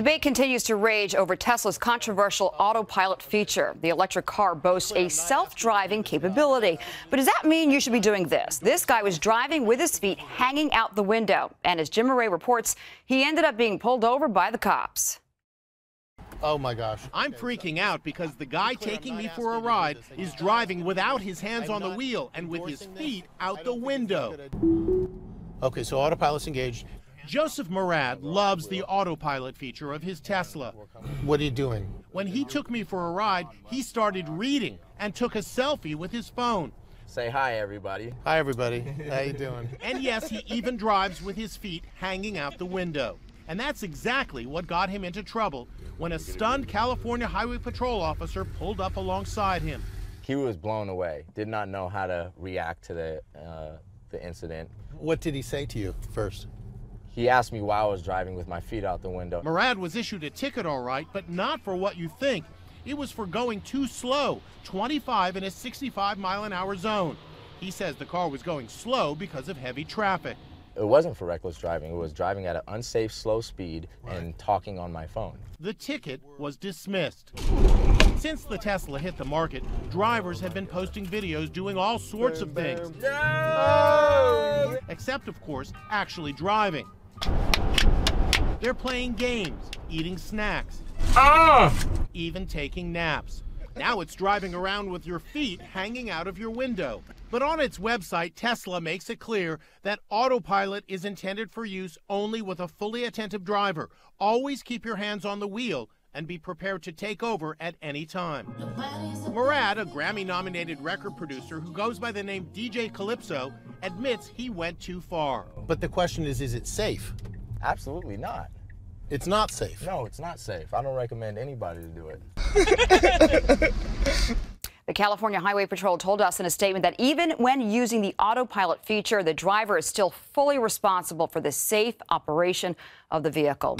Debate continues to rage over Tesla's controversial autopilot feature. The electric car boasts a self-driving capability. But does that mean you should be doing this? This guy was driving with his feet hanging out the window. And as Jim Moret reports, he ended up being pulled over by the cops. Oh my gosh. I'm freaking out because the guy taking me for a ride is driving without his hands on the wheel and with his feet out the window. Okay, so autopilot's engaged. Joseph Mourad loves the autopilot feature of his Tesla. What are you doing? When he took me for a ride, he started reading and took a selfie with his phone. Say hi, everybody. Hi, everybody. How you doing? And yes, he even drives with his feet hanging out the window. And that's exactly what got him into trouble when a stunned California Highway Patrol officer pulled up alongside him. He was blown away. Did not know how to react to the uh, the incident. What did he say to you first? He asked me why I was driving with my feet out the window. Mourad was issued a ticket, all right, but not for what you think. It was for going too slow, 25 in a 65 mile an hour zone. He says the car was going slow because of heavy traffic. It wasn't for reckless driving. It was driving at an unsafe, slow speed Right. and talking on my phone. The ticket was dismissed. Since the Tesla hit the market, drivers have been posting videos doing all sorts of things. Except, of course, actually driving. They're playing games, eating snacks, ah! even taking naps. Now it's driving around with your feet hanging out of your window. But on its website, Tesla makes it clear that autopilot is intended for use only with a fully attentive driver. Always keep your hands on the wheel and be prepared to take over at any time. Mourad, a Grammy nominated record producer who goes by the name DJ Calypso, admits he went too far. But the question is, is it safe? Absolutely not. It's not safe. No, it's not safe. I don't recommend anybody to do it. The California Highway Patrol told us in a statement that even when using the autopilot feature, the driver is still fully responsible for the safe operation of the vehicle.